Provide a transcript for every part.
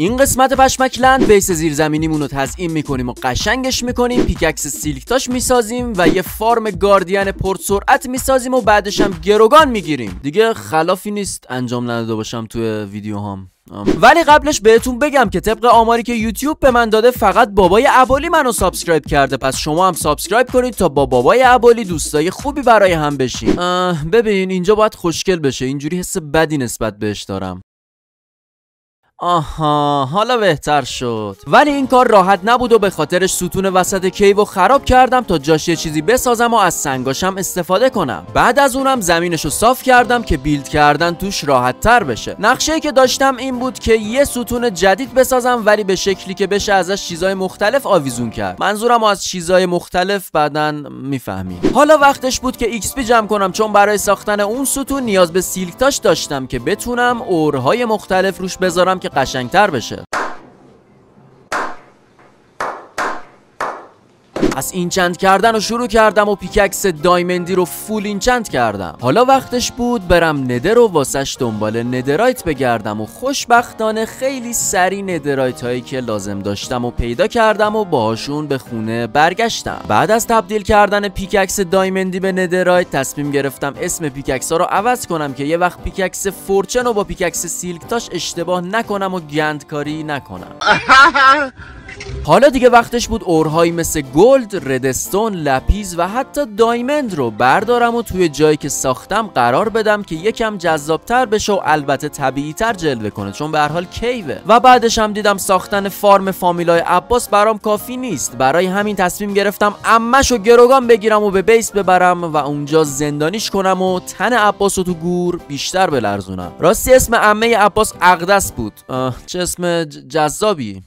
این قسمت پشمک لند base زیرزمینیمون رو تزیین می‌کنیم و قشنگش می‌کنیم. pickaxe silk touch می‌سازیم و یه farm guardian پرسرعت می‌سازیم و بعدش هم گروگان می‌گیریم. دیگه خلافی نیست. انجام نداده باشم توی ویدیو هم ولی قبلش بهتون بگم که طبق آماری که یوتیوب به من داده فقط بابای ابولی منو subscribe کرده. پس شما هم subscribe کنید تا با بابای ابولی دوستای خوبی برای هم بشین. ببین اینجا باید خوشگل بشه. اینجوری حس بدی نسبت بهش دارم. آها حالا بهتر شد. ولی این کار راحت نبود و به خاطرش ستون وسط cave و خراب کردم تا جاش یه چیزی بسازم و از سنگاشم استفاده کنم. بعد از اونم زمینش رو صاف کردم که build کردن توش راحت تر بشه. نقشه که داشتم این بود که یه ستون جدید بسازم ولی به شکلی که بشه ازش چیزای مختلف آویزون کرد. منظورم از چیزای مختلف بعدا می‌فهمیم حالا وقتش بود که XP جمع کنم چون برای ساختن اون ستون نیاز به silk touch داشتم که بتونم ore های مختلف روش بذارم که قشنگتر بشه. از enchant کردن رو شروع کردم و pickaxe diamond ی رو full enchant کردم. حالا وقتش بود برم Nether و واسش دنبال netherite بگردم و خوشبختانه خیلی سریع netherite هایی که لازم داشتم و پیدا کردم و باهاشون به خونه برگشتم. بعد از تبدیل کردن pickaxe diamond ی به netherite تصمیم گرفتم اسم pickaxe ها رو عوض کنم که یه وقت pickaxe fortune و با pickaxe silk touch اشتباه نکنم و گندکاری نکنم. حالا دیگه وقتش بود ore هایی مثل gold، redstone، lapis و حتی diamond رو بردارم و توی جایی که ساختم قرار بدم که یکم جذابتر بشه و البته طبیعیتر جلوه کنه چون به هر حال cave ه و بعدش هم دیدم ساختن farm فامیلای عباس برام کافی نیست. برای همین تصمیم گرفتم عمه‌ش و گروگان بگیرم و به base ببرم و اونجا زندانیش کنم و تن عباس رو تو گور بیشتر بلرزونم. راستی اسم عمه عباس اقدس بود. چه اسم جذابی.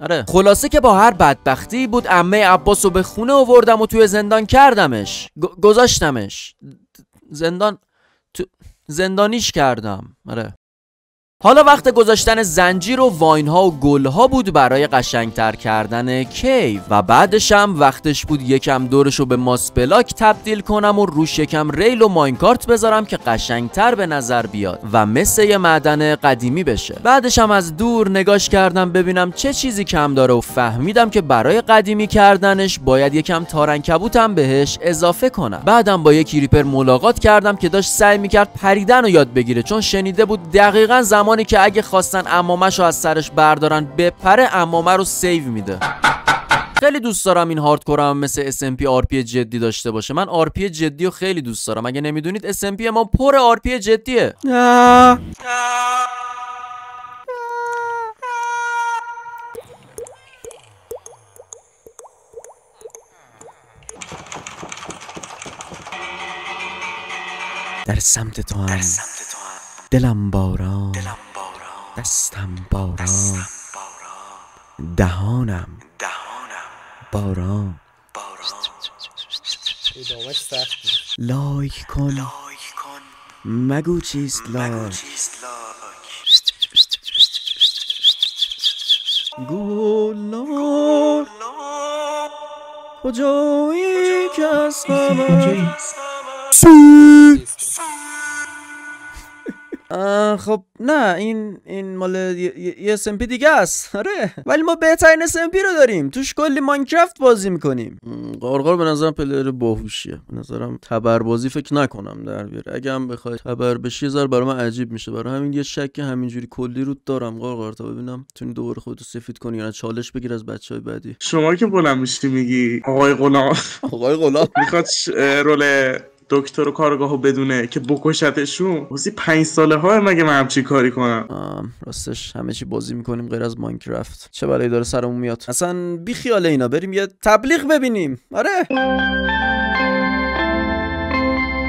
آره. خلاصه که با هر بدبختی بود عمه عباس رو به خونه آوردم و توی زندان کردمش. گذاشتمش. زندان تو زندانیش کردم. آره. حالا وقت گذاشتن زنجیر و واین ها و گل ها بود برای قشنگتر کردن کیو و بعدش هم وقتش بود یکم دورش رو به ماسپلاک تبدیل کنم و روش یکم ریل و ماینکارت بذارم که قشنگتر به نظر بیاد و مثل یه معدن قدیمی بشه. بعدش هم از دور نگاش کردم ببینم چه چیزی کم داره و فهمیدم که برای قدیمی کردنش باید یکم تارنکبوتم بهش اضافه کنم. بعدم با یک ریپر ملاقات کردم که داشت سعی می‌کرد پریدن رو یاد بگیره چون شنیده بود دقیقا زمان زمانی که اگه خواستن امامش رو از سرش بردارن بپره امامه رو سیو میده. خیلی دوست دارم این هاردکورم مثل SMP RP جدی داشته باشه. من RP جدی رو خیلی دوست دارم. اگه نمی‌دونید SMP ما پر RP جدیه. در سمت تو هم. دلم باران دستم باران دهانم باران لایک کن. مگو چیست لایک. گلار کجایی که از خب نه این این مال یه سمپی دیگه است. آره. ولی ما بهترین سمپی رو داریم. توش کلی ماینکرافت بازی می‌کنیم. قارقار به نظرم پلیر باهوشیه. به نظرم تبر بازی فکر نکنم در بیاره. اگه هم بخوای تبر بشی یه برای من عجیب میشه. برای همین یه شک همینجوری کلی رو دارم قارقار تا ببینم تونی دوباره خودتو سفید کنی یا چالش بگیر از بچه های بعدی. شما که بلند میشی میگی آقای غلام. آقای غلام. می‌خواد رول دکتر و کارگاهو بدونه که بکشتشون واسه پنج ساله ها مگه من همچی کاری کنم؟ راستش همه چی بازی می‌کنیم غیر از ماینکرافت. چه بلایی داره سرمون میاد؟ اصلا بی خیال اینا بریم یه تبلیغ ببینیم. آره.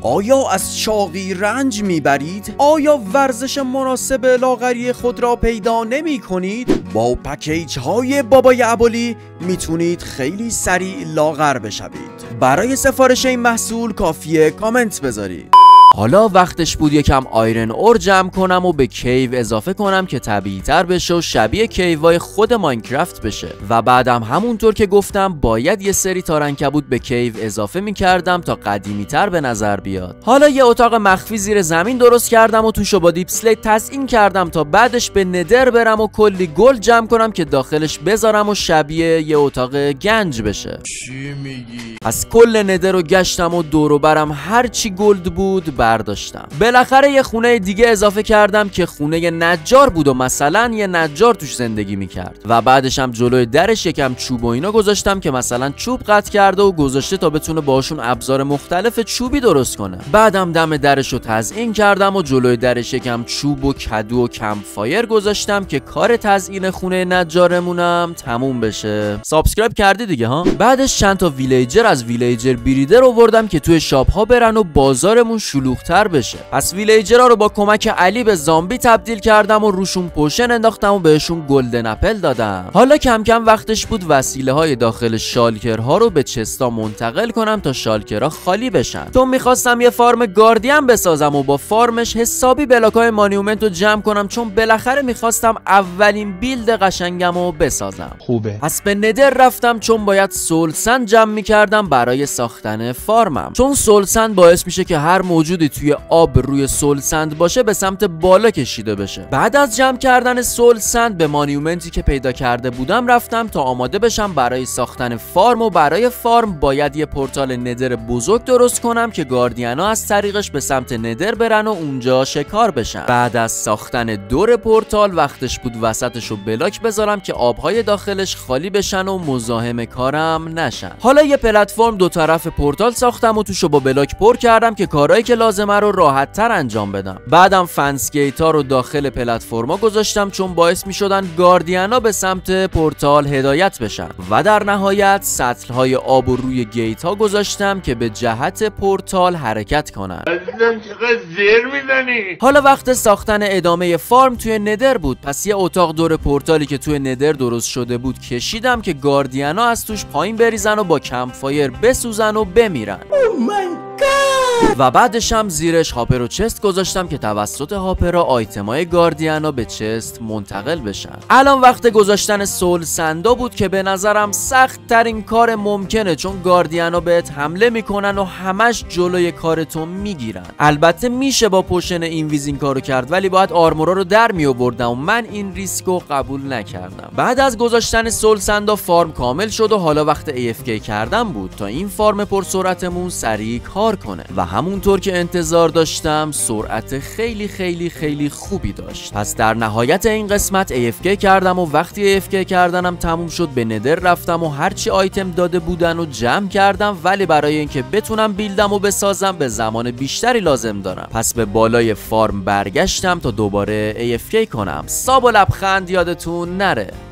آیا از چاقی رنج می‌برید؟ آیا ورزش مناسب لاغری خود را پیدا نمی کنید؟ با پکیج های بابای ابولی می‌تونید خیلی سریع لاغر بشوید برای سفارش این محصول کافیه کامنت بذارید حالا وقتش بود یکم iron ore جمع کنم و به cave اضافه کنم که طبیعی تر بشه و شبیه cave ای خود Minecraft بشه. و بعدم همونطور که گفتم باید یه سری تارنکبوت به cave اضافه می‌کردم تا قدیمی تر به نظر بیاد. حالا یه اتاق مخفی زیر زمین درست کردم و توشو با deepslate تزیین کردم تا بعدش به Nether برم و کلی gold جمع کنم که داخلش بذارم و شبیه یه اتاق گنج بشه. چی میگی؟ از کل Nether رو گشتم و دور برم هرچی gold بود برداشتم. بالاخره یه خونه دیگه اضافه کردم که خونه نجار بود و مثلا یه نجار توش زندگی می‌کرد. و بعدش هم جلوی درش یکم چوب و اینا گذاشتم که مثلا چوب قطع کرده و گذاشته تا بتونه باشون ابزار مختلف چوبی درست کنه. بعدم دم درش رو تزیین کردم و جلوی درش یکم چوب و کدو و campfire گذاشتم که کار تزیین خونه نجارمونم تموم بشه. subscribe کردی دیگه ها؟ بعدش چند تا villager از villager breeder آوردم که توی shop ها برن و بازارمون شلوغتر بشه. پس villager ها رو با کمک علی به زامبی تبدیل کردم و روشون potion انداختم و بهشون golden apple دادم. حالا کم کم وقتش بود وسیله های داخل shulker ها رو به chest ا منتقل کنم تا shulker ها خالی بشن. چون می‌خواستم یه farm guardian بسازم و با farm ش حسابی block ای monument رو جمع کنم چون بالاخره می‌خواستم اولین build قشنگم رو بسازم. خوبه. پس به Nether رفتم چون باید soul sand جمع می‌کردم برای ساختن farm م. چون soul sand باعث میشه که هر موجودی توی آب روی soul sand باشه به سمت بالا کشیده بشه. بعد از جمع کردن soul sand به monument ی که پیدا کرده بودم رفتم تا آماده بشم برای ساختن farm و برای farm باید یه portal Nether بزرگ درست کنم که گاردینا از طریقش به سمت Nether برن و اونجا شکار بشن. بعد از ساختن دور پورتال وقتش بود وسطش رو block بذارم که آبهای داخلش خالی بشن و مزاحم کارم نشن. حالا یه پلتفرم دو طرف پورتال ساختم و توشو با block پر کردم که کارهایی که لازمه رو راحت تر انجام بدم. بعدم fence gate ها رو داخل پلتفرما گذاشتم چون باعث می شدن گاردینا به سمت پورتال هدایت بشن. و در نهایت سطل های آب و روی gate ها گذاشتم که به جهت پورتال حرکت کنن. حالا وقت ساختن ادامه farm توی Nether بود. پس یه اتاق دور پورتالی که توی Nether درست شده بود کشیدم که گاردینا از توش پایین بریزن و با campfire بسوزن و بمیرن. و بعدش هم زیرش hopper و chest گذاشتم که توسط hopper ا item ای guardian ا به chest منتقل بشن. الان وقت گذاشتن soul sand ا بود که به نظرم سخت ترین کار ممکنه چون گاردیانا بهت حمله می‌کنن و همش جلوی کارتو می‌گیرن. البته میشه با potion invis این کارو کرد ولی باید armor ا رو در می آوردم و من این ریسکو قبول نکردم. بعد از گذاشتن soul sand ا farm کامل شد و حالا وقت AFK کردن بود تا این farm پرسرعتمون سریع کار کنه. و همونطور که انتظار داشتم سرعت خیلی خیلی خیلی خوبی داشت. پس در نهایت این قسمت AFK کردم و وقتی AFK کردنم تموم شد به Nether رفتم و هرچی آیتم داده بودن و جمع کردم ولی برای اینکه بتونم بیلدم و بسازم به زمان بیشتری لازم دارم. پس به بالای فارم برگشتم تا دوباره AFK کنم. ساب و لبخند یادتون نره.